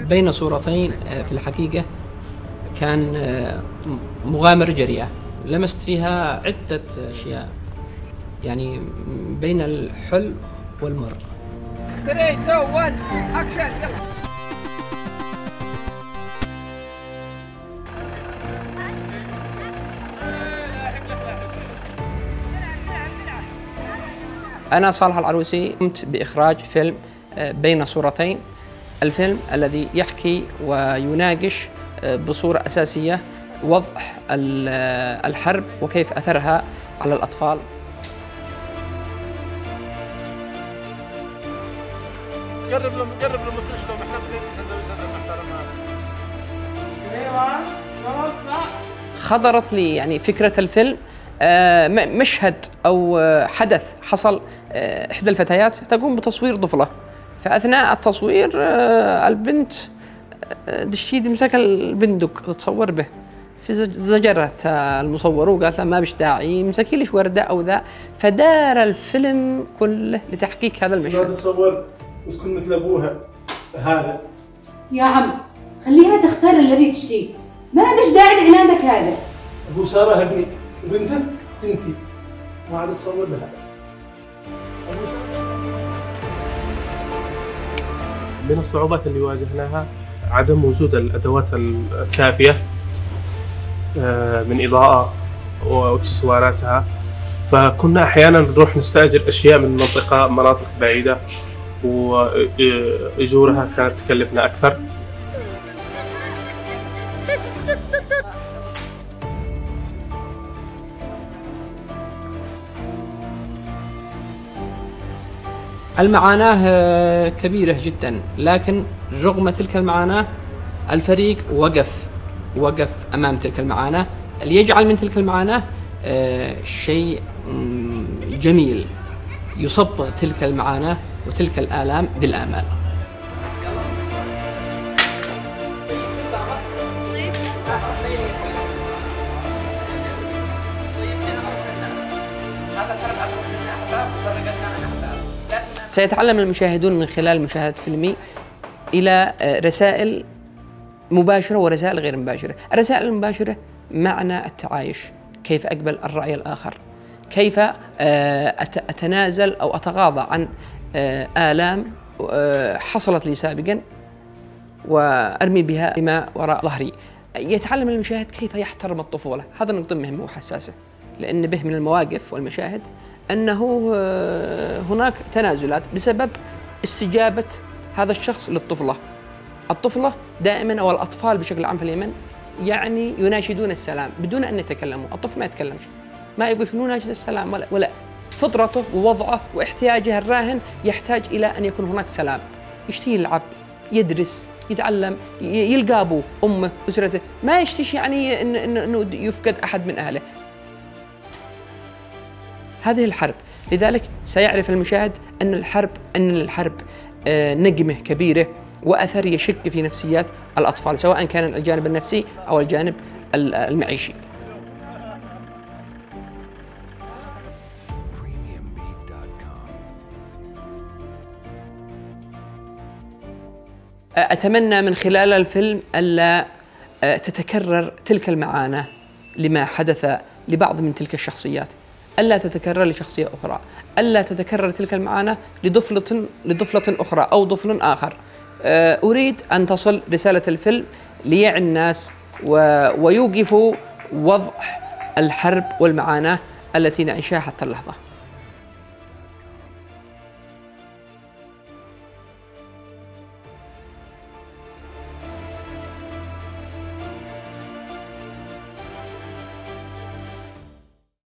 بين صورتين في الحقيقة كان مغامرة جريئة. لمست فيها عدة أشياء يعني بين الحل والمر 3 2 1 اكشن أنا صالح العروسي قمت بإخراج فيلم آه، بين صورتين. الفيلم الذي يحكي ويناقش آه، بصورة أساسية وضع آه، الحرب وكيف أثرها على الأطفال. قرب قرب للمستشفى محمد خضرت لي يعني فكرة الفيلم آه، مشهد أو آه، حدث حصل إحدى الفتيات تقوم بتصوير طفلة. فأثناء التصوير البنت دشيد مسك البندق تتصور به. في زجرت المصور وقالت ما بش داعي مسكي ليش وردة أو ذا؟ فدار الفيلم كله لتحقيق هذا المشهد. ما تتصور وتكون مثل أبوها. هذا. يا عم خليها تختار الذي تشتيه ما بش داعي لعنادك هذا. أبو سارة ابني وبنتك بنتي. ما عاد تصور لها من الصعوبات اللي واجهناها عدم وجود الأدوات الكافية آه، من إضاءة واكسسواراتها. فكنا أحيانا نروح نستأجر أشياء من منطقة مناطق بعيدة وإجورها كانت تكلفنا أكثر. المعاناة آه، كبيرة جدا لكن رغم تلك المعاناة الفريق وقف وقف أمام تلك المعاناة. ليجعل من تلك المعاناة آه، شيء جميل يصبغ تلك المعاناة وتلك الآلام بالآمال. سيتعلم المشاهدون من خلال مشاهدة فيلمي إلى آه، رسائل مباشرة ورسائل غير مباشرة. الرسائل المباشرة معنى التعايش كيف أقبل الرأي الآخر؟ كيف آه، أتنازل أو أتغاضى عن آه، آلام حصلت لي سابقا وأرمي بها دماء وراء ظهري. يتعلم المشاهد كيف يحترم الطفولة؟ هذا نقطة مهمة وحساسة لأن به من المواقف والمشاهد أنه آه، هناك تنازلات بسبب استجابة هذا الشخص للطفلة. الطفلة دائما أو الأطفال بشكل عام في اليمن يعني يناشدون السلام بدون أن يتكلموا. الطفل ما يتكلمش ما يقول شنو ناشد السلام ولا, ولا. فطرته ووضعه واحتياجه الراهن يحتاج إلى أن يكون هناك سلام. يشتهي يلعب يدرس يتعلم يلقى أبوه أمه أسرته. ما يشتهي يعني إنه يفقد أحد من أهله. هذه الحرب. لذلك سيعرف المشاهد أن الحرب أن الحرب آه، نقمة كبيرة وأثر يشك في نفسيات الأطفال سواء كان الجانب النفسي أو الجانب المعيشي. أتمنى من خلال الفيلم ألا آه، تتكرر تلك المعاناة لما حدث لبعض من تلك الشخصيات. ألا تتكرر لشخصية أخرى ألا تتكرر تلك المعاناة لضفلة لضفلة أخرى أو ضفل آخر. آه، أريد أن تصل رسالة الفيلم ليعي الناس ويوقفوا وضع الحرب والمعاناة التي نعيشها حتى اللحظة.